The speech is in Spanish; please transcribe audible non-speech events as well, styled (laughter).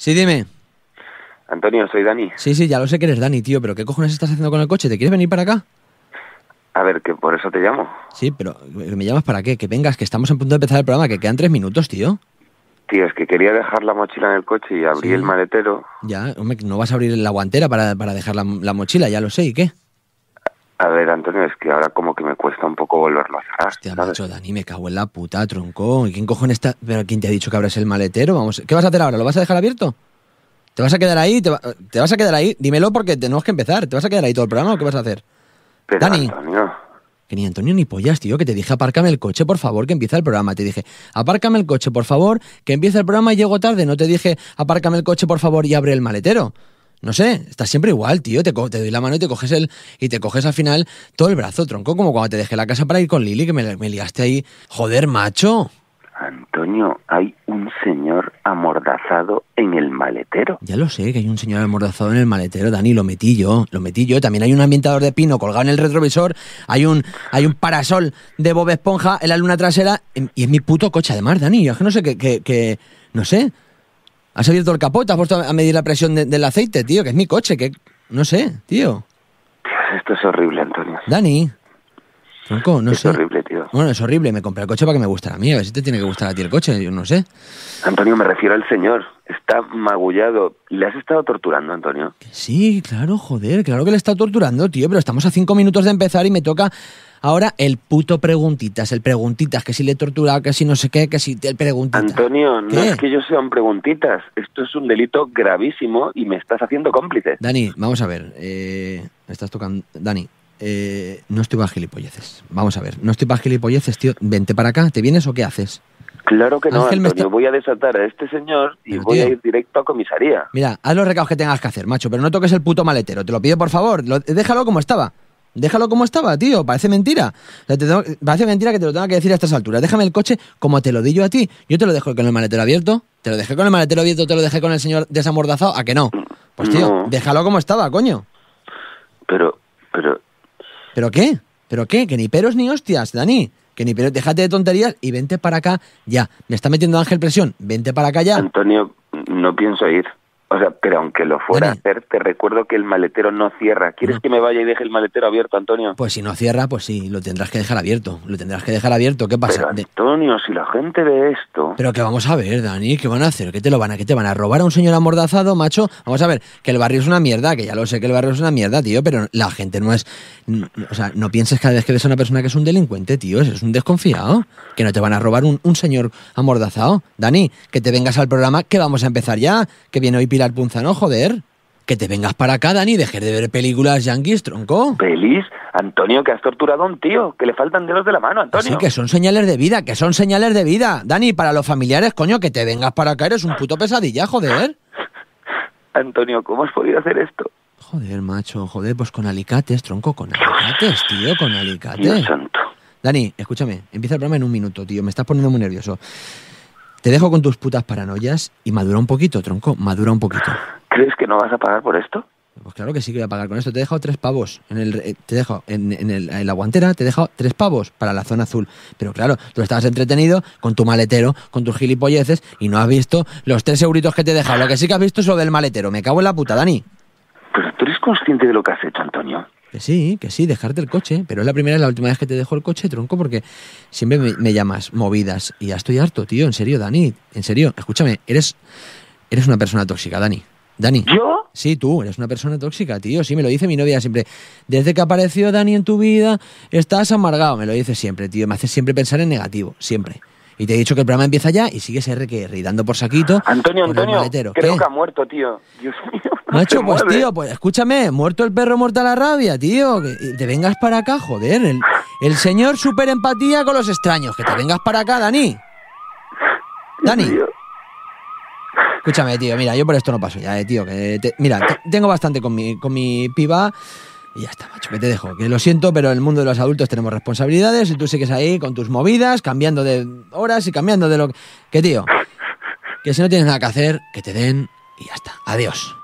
Sí, dime. Antonio, soy Dani. Sí, sí, ya lo sé que eres Dani, tío, pero ¿qué cojones estás haciendo con el coche? ¿Te quieres venir para acá? A ver, que por eso te llamo. Sí, pero ¿me llamas para qué? Que vengas, que estamos a punto de empezar el programa, que quedan tres minutos, tío. Tío, es que quería dejar la mochila en el coche y abrí Sí. el maletero. Ya, hombre, no vas a abrir la guantera para, para dejar la, la mochila, ya lo sé, ¿y qué? A ver, Antonio, es que ahora como que me cuesta un poco volverlo a cerrar. Hostia, ¿sabes? macho, Dani, me cago en la puta, tronco. ¿Y quién cojones está...? ¿Pero quién te ha dicho que abres el maletero? Vamos, ¿qué vas a hacer ahora? ¿Lo vas a dejar abierto? ¿Te vas a quedar ahí? ¿Te, va- te vas a quedar ahí? Dímelo porque tenemos que empezar. ¿Te vas a quedar ahí todo el programa o qué vas a hacer? Pero, Dani. Antonio, Que ni Antonio ni pollas, tío, que te dije apárcame el coche, por favor, que empieza el programa. Te dije, apárcame el coche, por favor, que empiece el programa y llego tarde. No te dije, apárcame el coche, por favor, y abre el maletero. No sé, estás siempre igual, tío. Te, doy la mano y te coges el y te coges al final todo el brazo, tronco, como cuando te dejé la casa para ir con Lili, que me, me liaste ahí. Joder, macho. Antonio, hay un señor amordazado en el maletero. Ya lo sé, que hay un señor amordazado en el maletero, Dani, lo metí yo, lo metí yo. También hay un ambientador de pino colgado en el retrovisor, hay un, hay un parasol de Bob Esponja en la luna trasera, y es mi puto coche además, Dani. Yo es que no sé, que, que, que- no sé. Has abierto el capó, te has puesto a medir la presión de- del aceite, tío, que es mi coche, que no sé, tío. Esto es horrible, Antonio. Dani. Tronco, no es sé. horrible, tío. Bueno, es horrible, me compré el coche para que me gustara a mí, a ver si te tiene que gustar a ti el coche, yo no sé. Antonio, me refiero al señor. Está magullado. ¿Le has estado torturando, Antonio? Sí, claro, joder, claro que le está torturando, tío, pero estamos a cinco minutos de empezar y me toca ahora el puto preguntitas, el preguntitas, que si le he torturado, que si no sé qué, que si el preguntitas. Antonio, no es que yo sean preguntitas. Esto es un delito gravísimo y me estás haciendo cómplice. Dani, vamos a ver, eh, me estás tocando, Dani, eh, no estoy para gilipolleces, vamos a ver, no estoy para gilipolleces, tío, vente para acá, ¿te vienes o qué haces? Claro que no, Ángel, me Antonio. está- Voy a desatar a este señor y Pero, voy tío. a ir directo a comisaría. Mira, haz los recados que tengas que hacer, macho, pero no toques el puto maletero, te lo pido por favor, lo- déjalo como estaba. Déjalo como estaba, tío, parece mentira. O sea, te tengo- parece mentira que te lo tenga que decir a estas alturas. Déjame el coche como te lo di yo a ti. Yo te lo dejo con el maletero abierto. Te lo dejé con el maletero abierto, te lo dejé con el señor desamordazado. ¿A que no? Pues tío, No. déjalo como estaba, coño. Pero, pero, ¿Pero qué? ¿Pero qué? Que ni peros ni hostias, Dani. Que ni peros, déjate de tonterías y vente para acá ya. Me está metiendo Ángel presión. Vente para acá ya. Antonio, no pienso ir. O sea, pero aunque lo fuera Dani. a hacer, te recuerdo que el maletero no cierra. ¿Quieres No. que me vaya y deje el maletero abierto, Antonio? Pues si no cierra, pues sí, lo tendrás que dejar abierto. Lo tendrás que dejar abierto. ¿Qué pasa? Pero Antonio, si la gente ve esto... Pero que vamos a ver, Dani, ¿qué van a hacer? ¿Qué te lo van a, qué te van a robar a un señor amordazado, macho? Vamos a ver, que el barrio es una mierda, que ya lo sé que el barrio es una mierda, tío, pero la gente no es, o sea, no pienses cada vez que ves a una persona que es un delincuente, tío, es un desconfiado, que no te van a robar un, un señor amordazado. Dani, que te vengas al programa, que vamos a empezar ya, que viene hoy Pilar Punzano, joder. Que te vengas para acá, Dani, dejes de ver películas yanquis, tronco. Feliz, Antonio, que has torturado a un tío, que le faltan dedos de la mano, Antonio. Sí, que son señales de vida, que son señales de vida. Dani, para los familiares, coño, que te vengas para acá, eres un puto pesadilla, joder. (laughs) Antonio, ¿cómo has podido hacer esto? Joder, macho, joder, pues con alicates, tronco, con alicates, tío, con Dios alicates. santo. Dani, escúchame, empieza el programa en un minuto, tío, me estás poniendo muy nervioso. Te dejo con tus putas paranoias y madura un poquito, tronco, madura un poquito. ¿Crees que no vas a pagar por esto? Pues claro que sí que voy a pagar con esto. Te he dejado tres pavos. En el, eh, te dejo en, en el- en la guantera, te he dejado tres pavos para la zona azul. Pero claro, tú estabas entretenido con tu maletero, con tus gilipolleces y no has visto los tres euritos que te he dejado. Lo que sí que has visto es lo del maletero. Me cago en la puta, Dani. Pero tú eres consciente de lo que has hecho, Antonio. Que sí, que sí, dejarte el coche. Pero es la primera y la última vez que te dejo el coche, tronco, porque siempre me, me llamas movidas. Y ya estoy harto, tío. En serio, Dani. En serio, escúchame, eres, eres una persona tóxica, Dani. Dani. ¿Yo? Sí, tú, eres una persona tóxica, tío. Sí, me lo dice mi novia siempre. Desde que apareció Dani en tu vida, estás amargado. Me lo dice siempre, tío. Me hace siempre pensar en negativo, siempre. Y te he dicho que el programa empieza ya y sigues RQR y dando por saquito. (gasps) Antonio, Antonio, creo ¿Qué? que ha muerto, tío. Dios mío. (laughs) Macho, pues mueve. tío, pues escúchame, muerto el perro, muerta la rabia, tío. Que te vengas para acá, joder. El, el señor super empatía con los extraños. Que te vengas para acá, Dani. (laughs) Dani. Escúchame, tío, mira, yo por esto no paso ya, eh, tío. Que te- mira, te- tengo bastante con mi, con mi piba y ya está, macho, que te dejo. Que lo siento, pero en el mundo de los adultos tenemos responsabilidades y tú sigues ahí con tus movidas, cambiando de horas y cambiando de lo que... Tío, que si no tienes nada que hacer, que te den y ya está. Adiós.